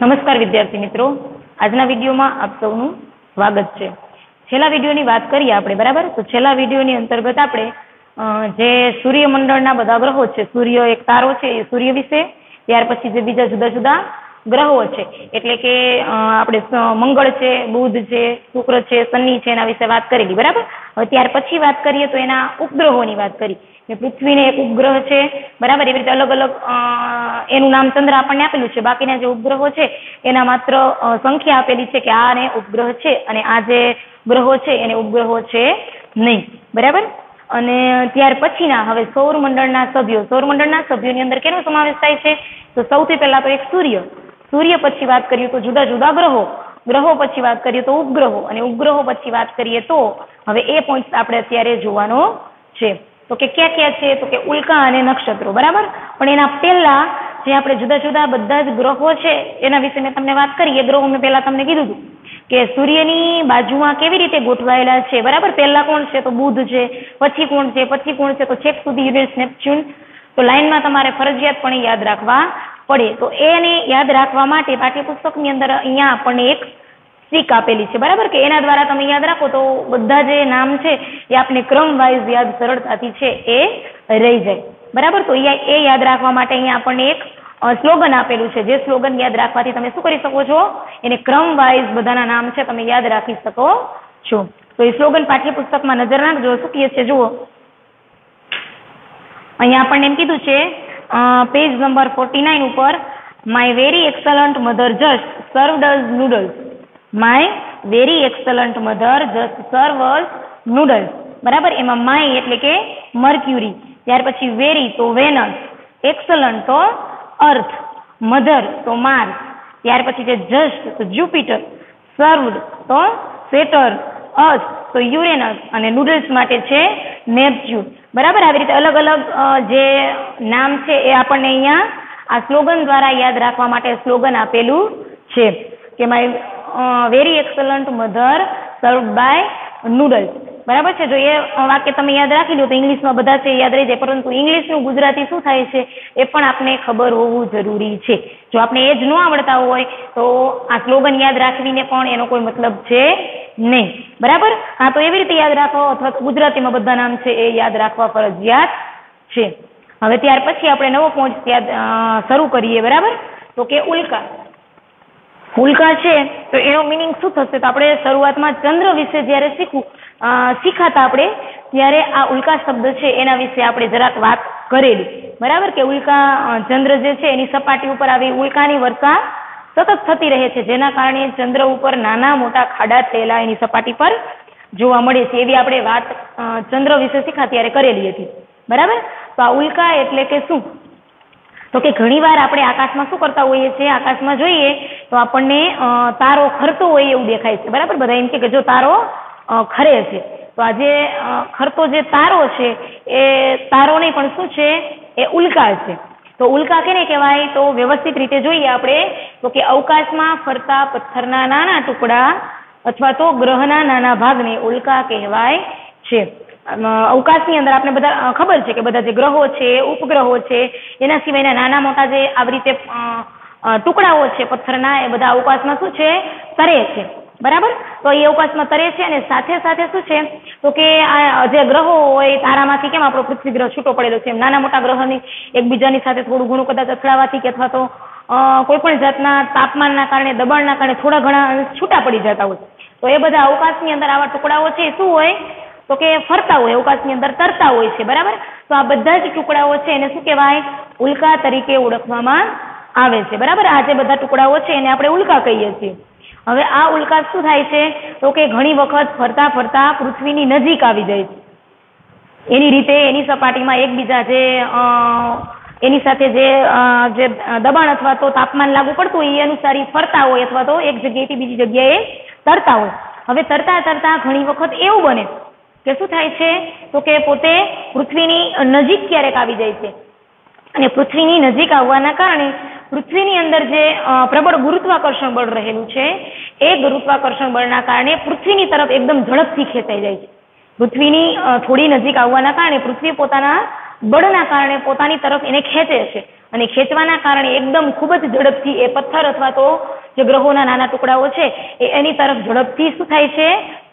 નમસ્કાર વિદ્યાર્થી મિત્રો. આજના વિડીયોમાં આપ સૌનું સ્વાગત છે. છેલ્લા વિડીયોની વાત કરીએ આપણે, બરાબર? તો છેલ્લા વિડીયોની અંતર્ગત આપણે જે સૂર્યમંડળના બધા ગ્રહો છે, સૂર્ય એક તારો છે એ સૂર્ય વિશે, ત્યાર પછી જે બીજા જુદા જુદા ગ્રહો છે. એટલે કે આપણે મંગળ છે, બુધ છે, શુક્ર છે, શનિ છે એના વિશે વાત કરેલી, બરાબર? હવે ત્યાર પછી વાત કરીએ તો એના ઉપગ્રહોની વાત કરી. પૃથ્વીને એક ઉપગ્રહ છે, બરાબર? એવી રીતે અલગ અલગ એનું નામ ચંદ્ર આપણને આપેલું છે. બાકીના જે ઉપગ્રહો છે, એના માત્ર સંખ્યા આપેલી છે કે આને ઉપગ્રહ છે અને આ જે ગ્રહો છે, એને ઉપગ્રહો છે નહીં. બરાબર? અને ત્યાર પછીના, હવે સૌરમંડળના સભ્યો. સૌરમંડળના સભ્યોની અંદર કેનો સમાવેશ થાય છે? તો સૌથી પહેલા તો એક સૂર્ય. સૂર્ય પછી વાત કરીએ તો જુદા જુદા ગ્રહો. ગ્રહો પછી વાત કરીએ તો ઉપગ્રહો. અને ઉપગ્રહો પછી વાત કરીએ તો હવે એ પોઈન્ટ આપણે અત્યારે જોવાનો છે. તો કે ક્યાં ક્યાં છે? તો કે ઉલ્કા અને નક્ષત્રો. બરાબર? પણ એના પહેલા જે આપણે જુદા જુદા બધા જ ગ્રહો છે, એના વિશે મેં તમને વાત કરી. એ ગ્રહો મેં પહેલા તમને કીધું હતું કે સૂર્યની બાજુમાં કેવી રીતે ગોઠવાયેલા છે? બરાબર? પહેલા કોણ છે? તો બુધ છે. પછી કોણ છે? પછી કોણ છે? તો છેક સુધી યુરેન્સ નેપચ્યુન તો લાઈનમાં તમારે ફરજિયાતપણે યાદ રાખવા પડે. તો એને યાદ રાખવા માટે પાઠ્યપુસ્તકની અંદર અહીંયા આપણને એક સ્ટીક આપેલી છે. બરાબર કે એના દ્વારા તમે યાદ રાખો તો બધા જે નામ છે એ આપણે ક્રમ વાઇઝ યાદ સરળતાથી છે એ રહી જાય. બરાબર? તો એ યાદ રાખવા માટે અહીંયા આપણને એક સ્લોગન આપેલું છે. જે સ્લોગન યાદ રાખવાથી તમે શું કરી શકો છો? એને ક્રમ વાઇઝ બધાના નામ છે તમે યાદ રાખી શકો છો. તો એ સ્લોગન પાઠ્યપુસ્તકમાં નજર નાખજો. શું કહે છે? જુઓ. અહીંયા આપણને એમ કીધું છે પેજ નંબર ફોર્ટી નાઇન ઉપર my very excellent mother just serve does noodles my very excellent mother just serve us noodles બરાબર? એમાં માય એટલે કે મર્ક્યુરી ત્યાર પછી વેરી તો વેનસ એક્સલન્ટ તો અર્થ મધર તો માર્સ ત્યાર પછી છે જસ્ટ તો જ્યુપિટર સર્વડ તો સેટર અસ તો યુરેનસ અને નૂડલ્સ માટે છે નેપચ્યુન બરાબર? આવી રીતે અલગ અલગ જે નામ છે એ આપણને અહીંયા આ સ્લોગન દ્વારા યાદ રાખવા માટે સ્લોગન આપેલું છે. કે my very excellent mother serve by noodles બરાબર છે? જો એ વાક્ય તમે યાદ રાખી લો તો ઇંગ્લિશમાં બધા છે યાદ રહી જાય. પરંતુ ઇંગ્લિશનું ગુજરાતી શું થાય છે? એ પણ આપણે ખબર હોવું જરૂરી છે. જો આપણે એ જ ન આવડતા હોય તો આ સ્લોગન યાદ રાખવીને પણ એનો કોઈ મતલબ છે નહીં. બરાબર? હા, તો એવી રીતે યાદ રાખો અથવા તો ગુજરાતીમાં બધા નામ છે એ યાદ રાખવા ફરજિયાત છે. હવે ત્યાર પછી આપણે નવો પોઈન્ટ યાદ શરૂ કરીએ. બરાબર? તો કે ઉલ્કા. ઉલ્કા છે, તો એનો મિનિંગ શું થશે? તો આપણે શરૂઆતમાં ચંદ્ર વિશે જ્યારે શીખવું શીખાતા આપણે, ત્યારે આ ઉલ્કા શબ્દ છે એના વિશે આપણે જરાક વાત કરેલી. બરાબર કે ઉલ્કા ચંદ્ર જે છે એની સપાટી ઉપર આવી ઉલ્કાની વર્ષા સતત થતી રહે છે, જેના કારણે ચંદ્ર ઉપર નાના મોટા ખાડા થયેલા એની સપાટી પર જોવા મળે છે. એવી આપણે વાત ચંદ્ર વિશે શીખા ત્યારે કરેલી હતી. બરાબર? તો આ ઉલ્કા એટલે કે શું? તો કે ઘણીવાર આપણે આકાશમાં શું કરતા હોઈએ છીએ? આકાશમાં જોઈએ તો આપણને તારો ખરતો હોય એવું દેખાય છે. બરાબર? બધા એમ કે જો તારો ખરે છે. તો આ જે ખરતો જે તારો છે, એ તારો નહીં પણ શું છે? એ ઉલ્કા છે. તો ઉલ્કા કેને કહેવાય? તો વ્યવસ્થિત રીતે જોઈએ આપણે, તો કે અવકાશમાં ફરતા પથ્થરના નાના ટુકડા અથવા તો ગ્રહના નાના ભાગને ઉલ્કા કહેવાય છે. અવકાશની અંદર આપણે બધા ખબર છે કે બધા જે ગ્રહો છે, ઉપગ્રહો છે, એના સિવાયના નાના મોટા જે આવી રીતે ટુકડાઓ છે પથ્થરના, એ બધા અવકાશમાં શું છે? તરે છે. બરાબર? તો એ અવકાશમાં તરે છે અને સાથે સાથે શું છે? તો કે આ જે ગ્રહો હોય તારામાંથી કેમ આપણો પૃથ્વી ગ્રહ છૂટો પડેલો છે? નાના મોટા ગ્રહોની એકબીજાની સાથે થોડું ઘણું કદાચ અથડાવાથી કે અથવા તો કોઈ પણ જાતના તાપમાનના કારણે, દબાણના કારણે થોડા ઘણા છૂટા પડી જતા હોય તો એ બધા અવકાશની અંદર આવા ટુકડાઓ છે શું હોય? તો કે ફરતા હોય, અવકાશની અંદર તરતા હોય છે, બરાબર? તો આ બધા જ ટુકડાઓ છે, એને શું કહેવાય? ઉલ્કા તરીકે ઓળખવામાં આવે છે, બરાબર? આ જે બધા ટુકડાઓ છે, એને આપણે ઉલ્કા કહીએ છીએ. હવે આ ઉલ્કા શું થાય છે? તો કે ઘણી વખત ફરતા ફરતા પૃથ્વીની નજીક આવી જાય છે. એની રીતે એની સપાટીમાં એકબીજા જે એની સાથે જે જે દબાણ અથવા તો તાપમાન લાગુ પડતું હોય, એ અનુસાર ફરતા હોય અથવા તો એક જગ્યાએથી બીજી જગ્યાએ તરતા હોય. હવે તરતા તરતા ઘણી વખત એવું બને કે શું થાય છે? તો કે પોતે પૃથ્વીની નજીક ક્યારેક આવી જાય છે. અને પૃથ્વીની નજીક આવવાના કારણે પૃથ્વીની અંદર જે પ્રબળ ગુરુત્વાકર્ષણ બળ રહેલું છે, એ ગુરુત્વાકર્ષણ બળના કારણે પૃથ્વીની તરફ એકદમ ઝડપથી ખેંચાઈ જાય છે. પૃથ્વીની થોડી નજીક આવવાના કારણે પૃથ્વી પોતાના બળના કારણે પોતાની તરફ એને ખેંચે છે. અને ખેંચવાના કારણે એકદમ ખૂબ જ ઝડપથી એ પથ્થર અથવા તો જે ગ્રહોના નાના ટુકડાઓ છે, એ એની તરફ ઝડપથી શું થાય છે?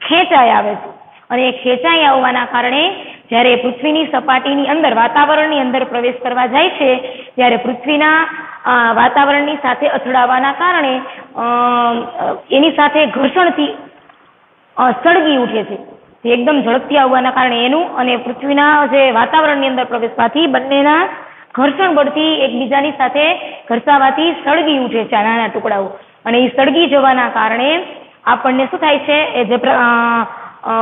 ખેંચાઈ આવે છે. અને એ ખેંચાઈ આવવાના કારણે જ્યારે પૃથ્વીની સપાટીની અંદર, વાતાવરણની અંદર પ્રવેશ કરવા જાય છે, ત્યારે પૃથ્વીના વાતાવરણની સાથે અથડાવાના કારણે એની સાથે ઘર્ષણથી સળગી ઉઠે છે. તે એકદમ ઝડપથી આવવાના કારણે એનું અને પૃથ્વીના જે વાતાવરણની અંદર પ્રવેશવાથી બંનેના ઘર્ષણ બળથી એકબીજાની સાથે ઘર્ષાવાથી સળગી ઉઠે છે નાના ટુકડાઓ. અને એ સળગી જવાના કારણે આપણને શું થાય છે? એ જે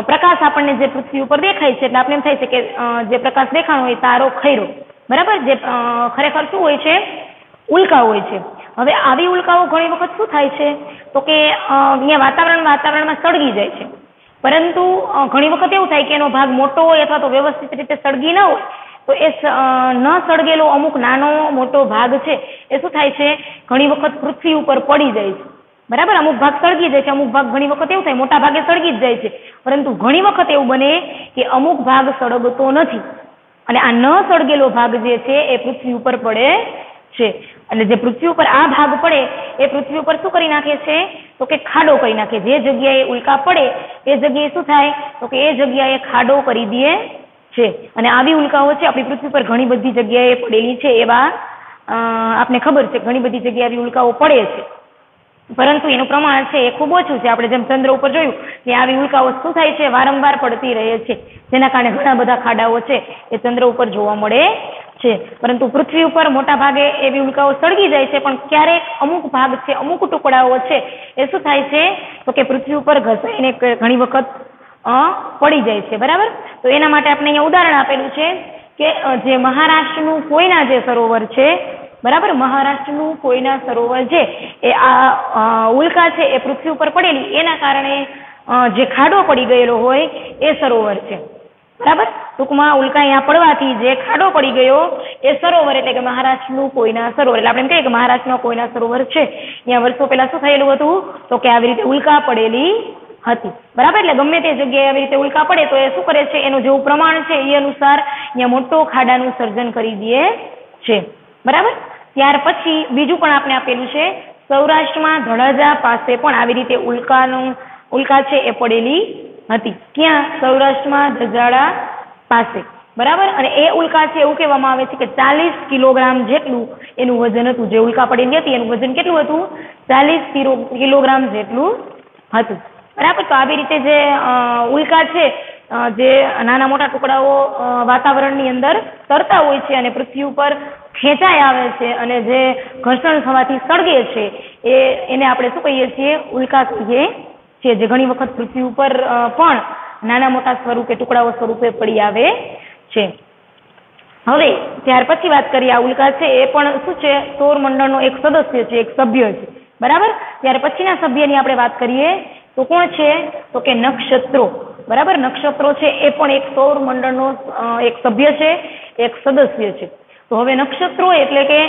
પ્રકાશ આપણને જે પૃથ્વી ઉપર દેખાય છે, એટલે આપણે એમ થાય છે કે જે પ્રકાશ દેખાણો હોય તારો ખૈરો બરાબર? જે ખરેખર શું હોય છે? ઉલ્કા હોય છે. હવે આવી ઉલ્કાઓ ઘણી વખત શું થાય છે? તો કે અહીંયા વાતાવરણ વાતાવરણમાં સળગી જાય છે. પરંતુ ઘણી વખત એવું થાય કે એનો ભાગ મોટો હોય અથવા તો વ્યવસ્થિત રીતે સળગી ન હોય, તો એ ન સળગેલો અમુક નાનો મોટો ભાગ છે, એ શું થાય છે? ઘણી વખત પૃથ્વી ઉપર પડી જાય છે. બરાબર? અમુક ભાગ સળગી જાય છે, અમુક ભાગ ઘણી વખત એવું થાય, મોટા ભાગે સળગી જ જાય છે. પરંતુ ઘણી વખત એવું બને કે અમુક ભાગ સળગતો નથી. અને આ ન સળગેલો ભાગ જે છે, એ પૃથ્વી ઉપર પડે છે. અને જે પૃથ્વી ઉપર આ ભાગ પડે, એ પૃથ્વી ઉપર શું કરી નાખે છે? તો કે ખાડો કરી નાખે. જે જગ્યાએ ઉલ્કા પડે, એ જગ્યાએ શું થાય? તો કે એ જગ્યાએ ખાડો કરી દે છે. અને આવી ઉલ્કાઓ છે, આપણી પૃથ્વી પર ઘણી બધી જગ્યાએ પડેલી છે એવા આપને ખબર છે, ઘણી બધી જગ્યાએ ઉલ્કાઓ પડે છે. પરંતુ એનું પ્રમાણ છે એ ખૂબ ઓછું છે. આપણે જેમ ચંદ્ર ઉપર જોયું કે આવી ઉલ્કાઓ શું થાય છે? વારંવાર પડતી રહે છે. જેના કારણે ઘણા બધા ખાડાઓ છે, એ ચંદ્ર ઉપર જોવા મળે છે. પરંતુ પૃથ્વી ઉપર મોટા ભાગે એવી ઉલ્કાઓ સળગી જાય છે, પણ ક્યારેક અમુક ભાગ છે, અમુક ટુકડાઓ છે. એ શું થાય છે? તો કે પૃથ્વી ઉપર ઘસાઈને ઘણી વખત પડી જાય છે. બરાબર? તો એના માટે આપણે અહીંયા ઉદાહરણ આપેલું છે કે જે મહારાષ્ટ્રનું કોઈના જે સરોવર છે, બરાબર? મહારાષ્ટ્રનું કોઈના સરોવર છે એ આ ઉલ્કા છે, એ પૃથ્વી ઉપર પડેલી. એના કારણે જે ખાડો પડી ગયેલો હોય, એ સરોવર છે. બરાબર? ટૂંકમાં ઉલ્કા અહીંયા પડવાથી જે ખાડો પડી ગયો, એ સરોવર એટલે કે મહારાષ્ટ્રનું કોઈના સરોવર. એટલે આપણે એમ કહીએ કે મહારાષ્ટ્રનો કોઈના સરોવર છે. અહીંયા વર્ષો પહેલા શું થયેલું હતું? તો કે આવી રીતે ઉલ્કા પડેલી હતી. બરાબર? એટલે ગમે તે જગ્યાએ આવી રીતે ઉલ્કા પડે તો એ શું કરે છે? એનું જેવું પ્રમાણ છે, એ અનુસાર અહીંયા મોટો ખાડાનું સર્જન કરી દે છે. બરાબર? ત્યાર પછી બીજું પણ આપણે આપેલું છે, સૌરાષ્ટ્રમાં ધળાજા પાસે પણ આવી રીતે ઉલ્કાનું, ઉલ્કા છે, એ પડેલી હતી. ક્યાં સૌરાષ્ટ્રમાં ધજાડા પાસે. બરાબર? અને એ ઉલ્કા છે એવું કહેવામાં આવે છે કે ચાલીસ કિલોગ્રામ જેટલું એનું વજન હતું. જે ઉલ્કા પડેલી હતી, એનું વજન કેટલું હતું? ચાલીસ કિલોગ્રામ જેટલું હતું. બરાબર? તો આવી રીતે જે ઉલ્કા છે જે નાના મોટા ટુકડાઓ વાતાવરણની અંદર તરતા હોય છે અને પૃથ્વી ઉપર ખેંચાઈ આવે છે અને જે ઘર્ષણ થવાથી સળગે છે, એ, એને આપણે શું કહીએ છીએ? ઉલ્કા કહીએ છીએ જે ઘણી વખત પૃથ્વી ઉપર પણ નાના મોટા સ્વરૂપે, ટુકડાઓ સ્વરૂપે પડી આવે છે. હવે, ત્યાર પછી વાત કરીએ આ ઉલ્કા છે, એ પણ શું છે? સૌર મંડળનો એક સદસ્ય છે, એક સભ્ય છે. બરાબર? ત્યાર પછીના સભ્યની આપણે વાત કરીએ, તો કોણ છે? તો કે નક્ષત્રો. બરાબર? નક્ષત્રો છે, એ પણ એક સૌર મંડળનો એક સભ્ય છે, એક સદસ્ય છે. તો હવે નક્ષત્રો એટલે કે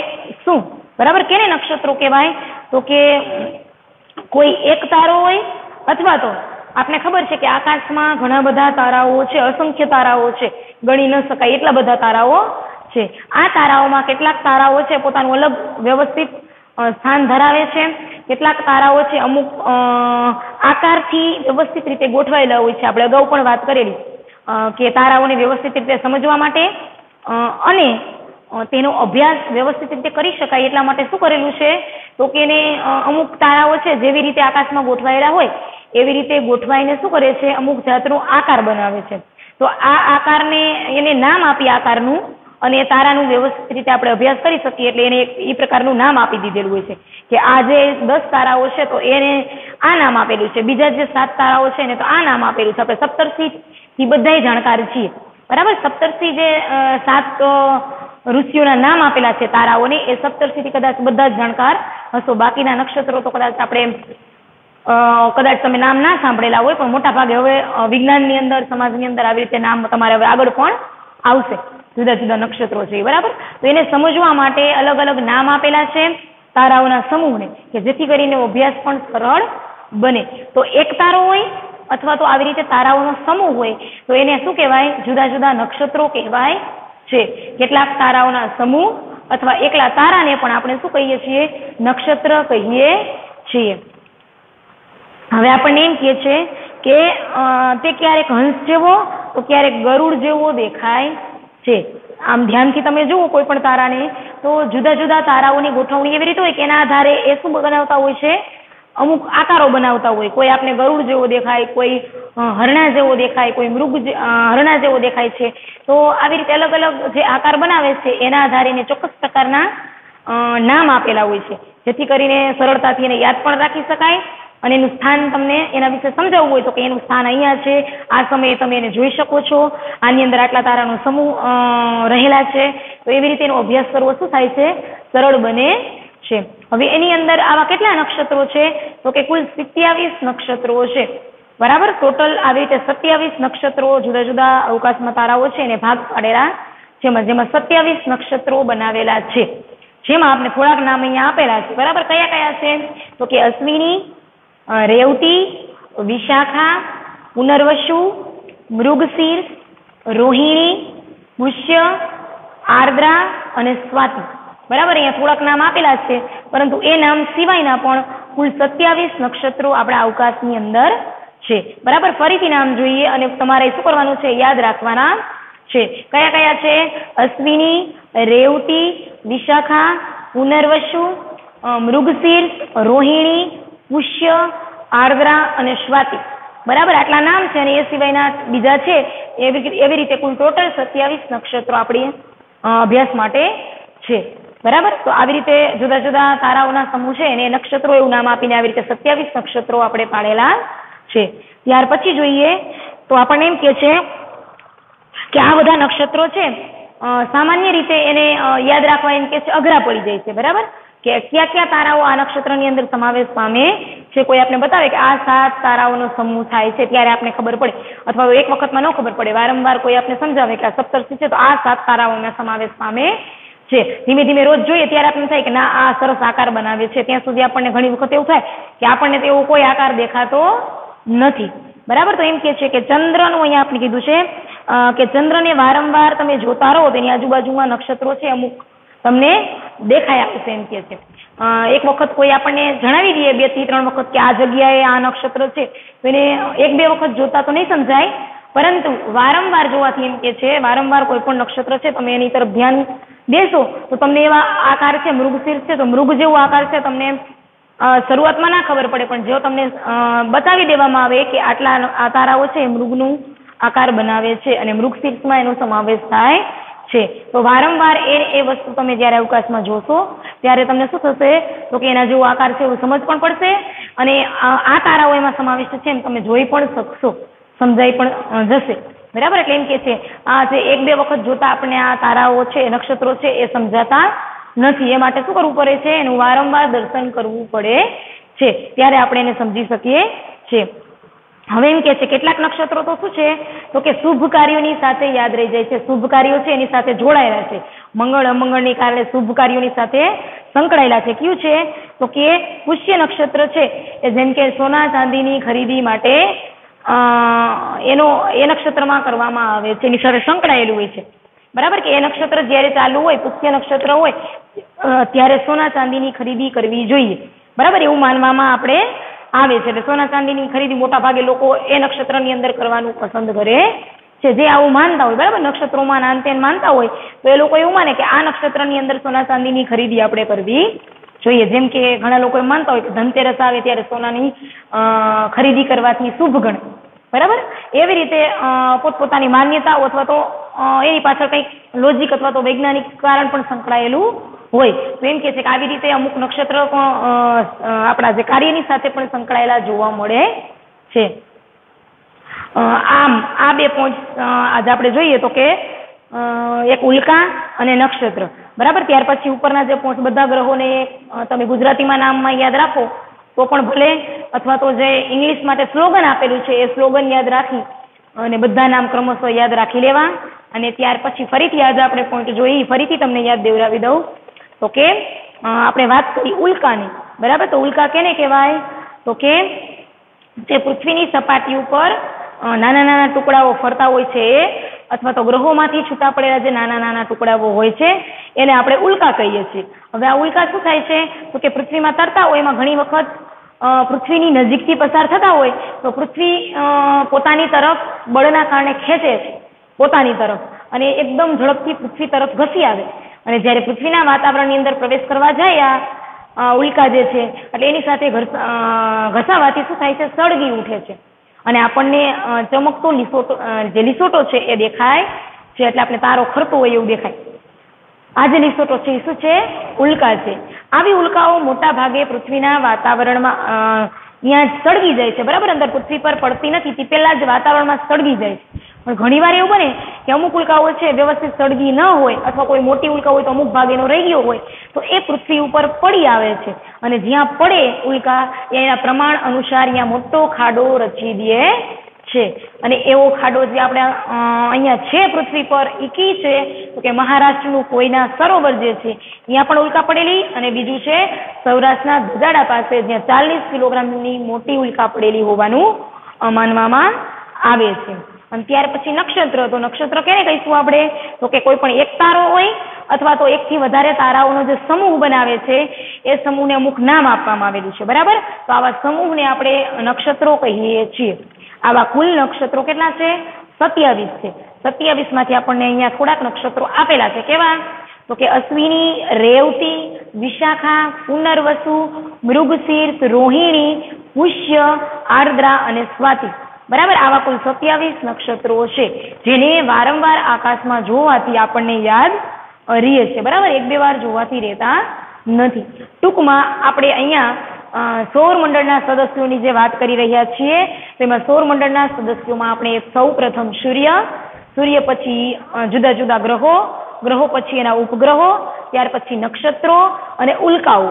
શું? બરાબર? કેને નક્ષત્રો કહેવાય? તો કે કોઈ એક તારો હોય અથવા તો આપને ખબર છે કે આકાશમાં ઘણા બધા તારાઓ છે, અસંખ્ય તારાઓ છે. ગણી ન શકાય એટલા બધા તારાઓ છે. આ તારાઓમાં કેટલાક તારાઓ છે, પોતાનું અલગ વ્યવસ્થિત સ્થાન ધરાવે છે. કેટલાક તારાઓ છે, અમુક આકારથી વ્યવસ્થિત રીતે ગોઠવાયેલા હોય છે. આપણે અગાઉ પણ વાત કરેલી કે તારાઓને વ્યવસ્થિત રીતે સમજવા માટે અને તેનો અભ્યાસ વ્યવસ્થિત રીતે કરી શકાય એટલા માટે શું કરેલું છે? તો કે એને અમુક તારાઓ છે, જેવી રીતે આકાશમાં ગોઠવાયેલા હોય એવી રીતે ગોઠવાઈને શું કરે છે? અમુક જાતનો આકાર બનાવે છે. તો આ આકારને એને નામ આપી આકારનું અને તારાનું વ્યવસ્થિત રીતે આપણે અભ્યાસ કરી શકીએ એટલે એને એ પ્રકારનું નામ આપી દીધેલું હોય છે કે આ જે દસ તારાઓ છે તો એને આ નામ આપેલું છે. બીજા જે સાત તારાઓ છે ને તો આ નામ આપેલું છે. આપણે સપ્તર્ષિ થી જાણકાર છીએ. બરાબર? સપ્તર્ષિ જે સાત ઋષિઓના નામ આપેલા છે તારાઓને, એ સપ્તર્ષિથી કદાચ બધા જ જાણકાર હશો. બાકીના નક્ષત્રો તો કદાચ આપણે કદાચ તમે નામ ના સાંભળેલા હોય, પણ મોટા ભાગે હવે વિજ્ઞાનની અંદર, સમાજની અંદર આવી રીતે નામ તમારે હવે આગળ પણ આવશે. જુદા જુદા નક્ષત્રો છે બરાબર? તો એને સમજવા માટે અલગ અલગ નામ આપેલા છે તારાઓના સમૂહને, કે જેથી કરીને અભ્યાસ પણ સરળ બને. તો એક તારો હોય, અથવા તો આવી રીતે તારાઓનો સમૂહ હોય, તો એને શું કહેવાય? જુદા જુદા નક્ષત્રો કહેવાય છે. કેટલાક તારાઓના સમૂહ અથવા એકલા તારાને પણ આપણે શું કહીએ છીએ? નક્ષત્ર કહીએ છીએ. હવે આપણને એમ કહે છે કે તે ક્યારેક હંસ જેવો, તો ક્યારેક ગરુડ જેવો દેખાય છે. આમ ધ્યાનથી તમે જુઓ કોઈ પણ તારાને, તો જુદા જુદા તારાઓની ગોઠવણી એવી રીતે હોય કે એના આધારે એ શું બનાવતા હોય છે? અમુક આકારો બનાવતા હોય. કોઈ આપને ગરુડ જેવો દેખાય, કોઈ હરણા જેવો દેખાય, કોઈ મૃગ હરણા જેવો દેખાય છે. તો આવી રીતે અલગ અલગ જે આકાર બનાવે છે, એના આધારે એને ચોક્કસ પ્રકારના નામ આપેલા હોય છે. જેથી કરીને સરળતાથી એને યાદ પણ રાખી શકાય અને એનું સ્થાન તમને એના વિશે સમજાવવું હોય તો કે એનું સ્થાન અહીંયા છે. આ સમયે તમે એને જોઈ શકો છો. આની અંદર આટલા તારાનો સમૂહ રહેલા છે. તો એવી રીતે એનો અભ્યાસ કરવો શું થાય છે? સરળ બને છે. હવે એની અંદર આવા કેટલા નક્ષત્રો છે? તો કે કુલ સિત્યાવીસ નક્ષત્રો છે. બરાબર? ટોટલ આવી રીતે સત્યાવીસ નક્ષત્રો જુદા જુદા અવકાશમાં તારાઓ છે એને ભાગ પાડેલા જેમાં જેમાં સત્યાવીસ નક્ષત્રો બનાવેલા છે. જેમાં આપણે થોડાક નામ અહીંયા આપેલા છે. બરાબર? કયા કયા છે? તો કે અશ્વિની અ, રેવતી વિશાખા પુનર્વસુ મૃગશીર્ષ રોહિણી પુષ્ય આર્દ્રા અને સ્વાતિ. બરાબર? અહીંયા થોડાક નામ આપેલા છે. પરંતુ એ નામ સિવાયના પણ કુલ સત્યાવીસ નક્ષત્રો આપણા અવકાશની અંદર છે. બરાબર? ફરીથી નામ જોઈએ અને તમારે શું કરવાનું છે? યાદ રાખવાના છે. કયા કયા છે? અશ્વિની રેવતી વિશાખા પુનર્વસુ મૃગશિર રોહિણી પુષ્ય, આર્દ્રા અને સ્વાતિ બરાબર? આટલા નામ છે અને એ સિવાયના બીજા છે, એવી એવી રીતે કુલ ટોટલ સત્યાવીસ નક્ષત્રો આપણી અભ્યાસ માટે છે. બરાબર? તો આવી રીતે જુદા જુદા તારાઓના સમૂહ છે એને નક્ષત્રો એવું નામ આપીને આવી રીતે સત્યાવીસ નક્ષત્રો આપણે પાડેલા છે. ત્યાર પછી જોઈએ, તો આપણને એમ કે છે કે આ બધા નક્ષત્રો છે સામાન્ય રીતે એને યાદ રાખવા એમ કે છે અઘરા પડી જાય છે. બરાબર? કે કયા કયા તારાઓ આ નક્ષત્રની અંદર સમાવેશ પામે છે, કોઈ આપણે બતાવે કે આ સાત તારાઓનો સમૂહ થાય છે, ત્યારે આપણે ખબર પડે. અથવા એક વખતમાં ન ખબર પડે. વારંવાર કોઈ આપણે સમજાવે કે આ સપ્તર્ષિ છે, તો આ સાત તારાઓના સમાવેશ પામે છે. ધીમે ધીમે રોજ જોઈએ ત્યારે આપણને થાય કે ના, આ સરસ આકાર બનાવે છે. ત્યાં સુધી આપણને ઘણી વખત એવું થાય કે આપણને તો એવો કોઈ આકાર દેખાતો નથી. બરાબર? તો એમ કે છે કે ચંદ્રનું અહીંયા આપણે કીધું છે કે ચંદ્રને વારંવાર તમે જોતા રહો, તેની આજુબાજુમાં નક્ષત્રો છે, અમુક તમને દેખાય આવશે એમ કે છે. એક વખત કોઈ આપણને જણાવી દઈએ બેથી ત્રણ વખત કે આ જગ્યાએ આ નક્ષત્ર છે. એને એક બે વખત જોતા તો નહીં સમજાય. પરંતુ વારંવાર જોવાથી એમ કે છે, વારંવાર કોઈ પણ નક્ષત્ર છે, તમે એની તરફ ધ્યાન દેશો, તો તમને એવા આકાર છે મૃગશીર્ષ છે, તો મૃગ જેવો આકાર છે, તમને શરૂઆતમાં ના ખબર પડે, પણ જો તમને બતાવી દેવામાં આવે કે આટલા આ તારાઓ છે, એ મૃગનું આકાર બનાવે છે, અને મૃગશીર્ષમાં એનો સમાવેશ થાય છે. તો વારંવાર એ એ વસ્તુ તમે જ્યારે અવકાશમાં જોશો, ત્યારે તમને શું થશે? તો કે એના જેવો આકાર છે એવું સમજ પણ પડશે અને આ તારાઓ એમાં સમાવિષ્ટ છે એમ તમે જોઈ પણ શકશો. સમજાઈ પણ જશે. બરાબર? એટલે એમ કે છે, આ જે એક, બે વખત જોતા આપણે આ તારાઓ છે, નક્ષત્રો છે, એ સમજાતા નથી. એ માટે શું કરવું પડે છે? એનું વારંવાર દર્શન કરવું પડે છે. ત્યારે આપણે એને સમજી શકીએ છીએ. હવે એમ કે છે, કેટલાક નક્ષત્રો તો શું છે? તો કે શુભ કાર્યોની સાથે યાદ રહી જાય છે. શુભ કાર્યો છે, એની સાથે જોડાયેલા છે. મંગળ, અમંગળની કારણે શુભ કાર્યોની સાથે સંકળાયેલા છે. કયું છે? તો કે પુષ્ય નક્ષત્ર છે, એ જેમ કે સોના ચાંદીની ખરીદી માટે એનો, એ નક્ષત્રમાં કરવામાં આવે છે. એની સાથે સંકળાયેલું હોય છે. બરાબર કે એ નક્ષત્ર જ્યારે ચાલુ હોય, પુષ્ય નક્ષત્ર હોય ત્યારે સોના ચાંદીની ખરીદી કરવી જોઈએ. બરાબર? એવું માનવામાં આપણે આવે છે. એટલે સોના ચાંદીની ખરીદી મોટા ભાગે લોકો એ નક્ષત્રની અંદર કરવાનું પસંદ કરે છે. જે આવું માનતા હોય, બરાબર? નક્ષત્રોમાં નાન તેન માનતા હોય, તો એ લોકો એવું માને કે આ નક્ષત્રની અંદર સોના ચાંદીની ખરીદી આપણે કરવી જોઈએ. જેમ કે ઘણા લોકો માનતા હોય કે ધનતેરસ આવે ત્યારે સોનાની ખરીદી કરવાથી શુભ ગણે બરાબર? એવી રીતે પોતપોતાની માન્યતાઓ અથવા તો એની પાછળ કંઈક લોજિક અથવા તો વૈજ્ઞાનિક કારણ પણ સંકળાયેલું હોય. તો એમ કે છે કે આવી રીતે અમુક નક્ષત્ર પણ આપણા જે કાર્યની સાથે પણ સંકળાયેલા જોવા મળે છે. આમ, આ બે પોઈન્ટ આજે આપણે જોઈએ તો કે એક ઉલ્કા અને નક્ષત્ર. બરાબર? ત્યાર પછી ઉપરના જે પોઈન્ટ બધા ગ્રહોને તમે ગુજરાતીમાં નામમાં યાદ રાખો, તો પણ ભલે, અથવા તો જે ઇંગ્લિશ માટે સ્લોગન આપેલું છે, એ સ્લોગન યાદ રાખી અને બધા નામ ક્રમશઃ યાદ રાખી લેવા. અને ત્યાર પછી ફરીથી આજે આપણે પોઈન્ટ જોઈ ફરીથી તમને યાદ દેવડાવી દઉં. તો કે આપણે વાત કરી ઉલ્કાની. બરાબર? તો ઉલ્કા કેને કહેવાય? તો કે જે પૃથ્વીની સપાટી ઉપર નાના નાના ટુકડાઓ ફરતા હોય છે. એ અથવા તો ગ્રહોમાંથી છૂટા પડેલા જે નાના નાના ટુકડાઓ હોય છે, એને આપણે ઉલ્કા કહીએ છીએ. હવે આ ઉલ્કા શું થાય છે? તો કે પૃથ્વીમાં તરતા હોય, એમાં ઘણી વખત પૃથ્વીની નજીકથી પસાર થતા હોય, તો પૃથ્વી પોતાની તરફ બળના કારણે ખેંચે છે. પોતાની તરફ. અને એકદમ ઝડપથી પૃથ્વી તરફ ઘસી આવે. અને જ્યારે પૃથ્વીના વાતાવરણની અંદર પ્રવેશ કરવા જાય, આ ઉલ્કા જે છે, એટલે એની સાથે ઘસાવાથી શું થાય છે? સળગી ઉઠે છે. અને આપણને ચમકતો લીસોટો જે લીસોટો છે એ દેખાય છે, એટલે આપણે તારો ખરતો હોય એવું દેખાય. આ જે લીસોટો છે, એ શું છે? ઉલ્કા છે. આવી ઉલ્કાઓ મોટા ભાગે પૃથ્વીના વાતાવરણમાં ત્યાં સળગી જાય છે. બરાબર? અંદર પૃથ્વી પર પડતી નથી. તે પહેલા જ વાતાવરણમાં સળગી જાય છે. પણ ઘણી વાર એવું બને કે અમુક ઉલ્કાઓ છે, વ્યવસ્થિત સળગી ન હોય અથવા કોઈ મોટી ઉલ્કા હોય તો અમુક ભાગ એનો રહી ગયો હોય, તો એ પૃથ્વી ઉપર પડી આવે છે. અને જ્યાં પડે ઉલ્કા એના પ્રમાણ અનુસાર ત્યાં મોટો ખાડો રચી દે છે. અને એવો ખાડો જે આપણે અહીંયા છે પૃથ્વી પર એ કી છે, તો કે મહારાષ્ટ્રનું કોઈના સરોવર જે છે, ત્યાં પણ ઉલ્કા પડેલી અને બીજું છે સૌરાષ્ટ્રના ધજાડા પાસે જ્યાં ચાલીસ કિલોગ્રામની મોટી ઉલ્કા પડેલી હોવાનું માનવામાં આવે છે. અને ત્યાર પછી નક્ષત્ર. તો નક્ષત્ર કેને કહીશું આપણે? તો કે કોઈ પણ એક તારો હોય અથવા તો એકથી વધારે તારાઓનો જે સમૂહ બનાવે છે, એ સમૂહને અમુક નામ આપવામાં આવેલું છે. બરાબર? તો આવા સમૂહને આપણે નક્ષત્રો કહીએ છીએ. આવા કુલ નક્ષત્રો કેટલા છે? સત્યાવીસ છે. સત્યાવીસમાંથી આપણને અહીંયા થોડાક નક્ષત્રો આપેલા છે. કેવા? તો કે અશ્વિની, રેવતી, વિશાખા, પુનર્વસુ, મૃગશીર્ષ, રોહિણી, પુષ્ય, આર્દ્રા અને સ્વાતિ. બરાબર? આવા કુલ સત્યાવીસ નક્ષત્રો છે, જેને વારંવાર આકાશમાં જોવાથી આપણને યાદ રહે છે. બરાબર? એક બે વાર જોવાથી રહેતા નથી. ટૂંકમાં આપણે અહીંયા સૌરમંડળના સદસ્યોની જે વાત કરી રહ્યા છીએ તેમાં સૌરમંડળના સદસ્યોમાં આપણે સૌ પ્રથમ સૂર્ય સૂર્ય પછી જુદા જુદા ગ્રહો ગ્રહો પછી એના ઉપગ્રહો, ત્યાર પછી નક્ષત્રો અને ઉલ્કાઓ.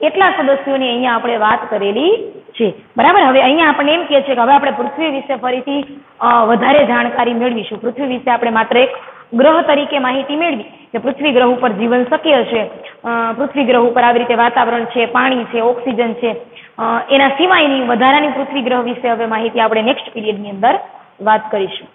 એટલા સદસ્યોની અહીંયા આપણે વાત કરેલી છે. બરાબર? હવે અહીંયા આપણે એમ કહે છે કે હવે આપણે પૃથ્વી વિશે ફરીથી વધારે જાણકારી મેળવીશું. પૃથ્વી વિશે આપણે માત્ર એક ગ્રહ તરીકે માહિતી મેળવી કે પૃથ્વી ગ્રહ ઉપર જીવન શક્ય છે પૃથ્વી ગ્રહ ઉપર આવી રીતે વાતાવરણ છે, પાણી છે, ઓક્સિજન છે. એના સિવાયની વધારાની પૃથ્વી ગ્રહ વિશે હવે માહિતી આપણે નેક્સ્ટ પીરિયડની અંદર વાત કરીશું.